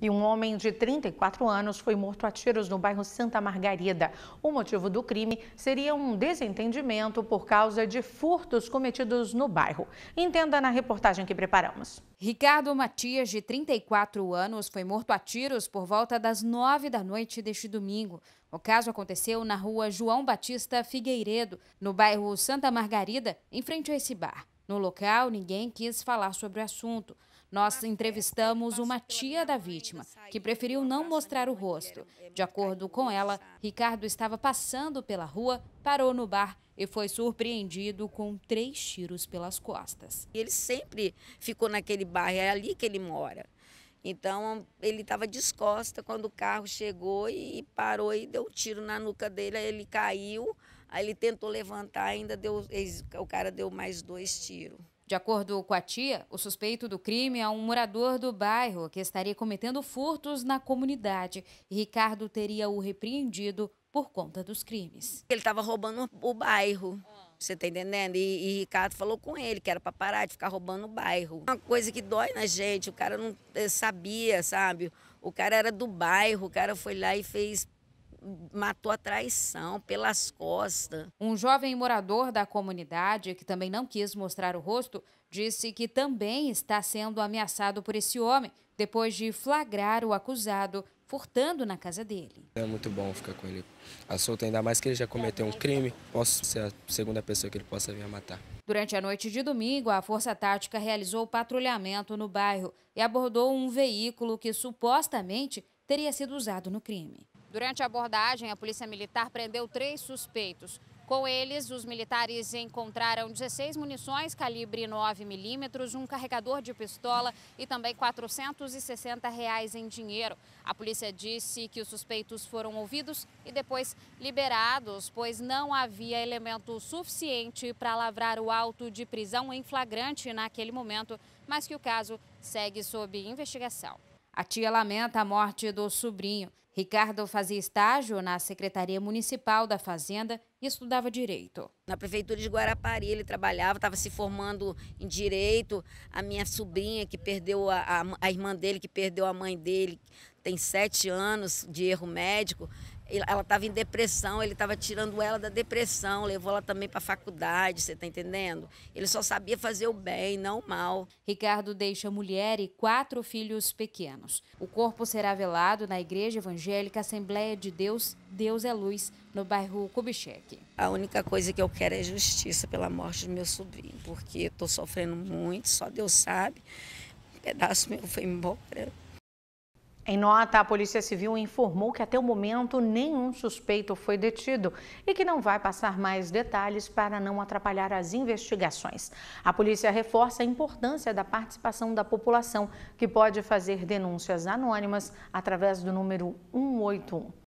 E um homem de 34 anos foi morto a tiros no bairro Santa Margarida. O motivo do crime seria um desentendimento por causa de furtos cometidos no bairro. Entenda na reportagem que preparamos. Ricardo Matias, de 34 anos, foi morto a tiros por volta das 9 da noite deste domingo. O caso aconteceu na rua João Batista Figueiredo, no bairro Santa Margarida, em frente a esse bar. No local, ninguém quis falar sobre o assunto. Nós entrevistamos uma tia da vítima, que preferiu não mostrar o rosto. De acordo com ela, Ricardo estava passando pela rua, parou no bar e foi surpreendido com três tiros pelas costas. Ele sempre ficou naquele bairro, é ali que ele mora. Então ele estava descosta quando o carro chegou e parou e deu um tiro na nuca dele, aí ele caiu, aí ele tentou levantar, ainda deu, o cara deu mais dois tiros. De acordo com a tia, o suspeito do crime é um morador do bairro que estaria cometendo furtos na comunidade e Ricardo teria o repreendido por conta dos crimes. Ele estava roubando o bairro. Você tá entendendo? E, e, Ricardo falou com ele que era para parar de ficar roubando o bairro. Uma coisa que dói na gente, o cara não eh, sabia, sabe? O cara era do bairro, o cara foi lá e fez matou a traição pelas costas. Um jovem morador da comunidade, que também não quis mostrar o rosto, disse que também está sendo ameaçado por esse homem depois de flagrar o acusado furtando na casa dele. É muito bom ficar com ele a solto, ainda mais que ele já cometeu um crime. Posso ser a segunda pessoa que ele possa vir a matar. Durante a noite de domingo, a Força Tática realizou patrulhamento no bairro e abordou um veículo que supostamente teria sido usado no crime. Durante a abordagem, a Polícia Militar prendeu três suspeitos. Com eles, os militares encontraram 16 munições calibre 9mm, um carregador de pistola e também 460 reais em dinheiro. A polícia disse que os suspeitos foram ouvidos e depois liberados, pois não havia elemento suficiente para lavrar o auto de prisão em flagrante naquele momento, mas que o caso segue sob investigação. A tia lamenta a morte do sobrinho. Ricardo fazia estágio na Secretaria Municipal da Fazenda e estudava Direito. Na Prefeitura de Guarapari ele trabalhava, estava se formando em Direito. A minha sobrinha, que perdeu a, a, a irmã dele, que perdeu a mãe dele, tem sete anos de erro médico ela estava em depressão, ele estava tirando ela da depressão, levou ela também para a faculdade, você está entendendo? Ele só sabia fazer o bem, não o mal. Ricardo deixa mulher e quatro filhos pequenos. O corpo será velado na Igreja Evangélica Assembleia de Deus, Deus é Luz, no bairro Kubitschek. A única coisa que eu quero é justiça pela morte do meu sobrinho, porque estou sofrendo muito, só Deus sabe. Um pedaço meu foi embora. Em nota, a Polícia Civil informou que até o momento nenhum suspeito foi detido e que não vai passar mais detalhes para não atrapalhar as investigações. A polícia reforça a importância da participação da população, que pode fazer denúncias anônimas através do número 181.